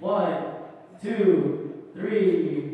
One, two, three,